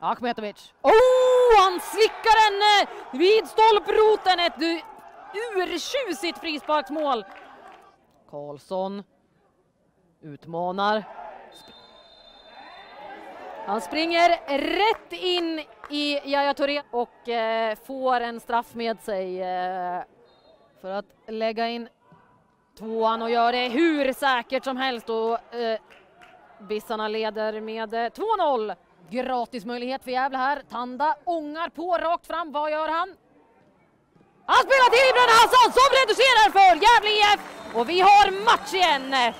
Akhmetovic. Oh, han slickar den vid stolproten. Ett urtjusigt frisparksmål. Karlsson utmanar. Han springer rätt in i Yahya Touré och eh, får en straff med sig eh, för att lägga in tvåan och gör det hur säkert som helst. Och, eh, Bissarna leder med eh, 2-0. Gratis möjlighet för Gävle här. Tanda ångar på rakt fram. Vad gör han? Han spelar till Ibrahim Hassan som reducerar för Gävle IF och vi har match igen.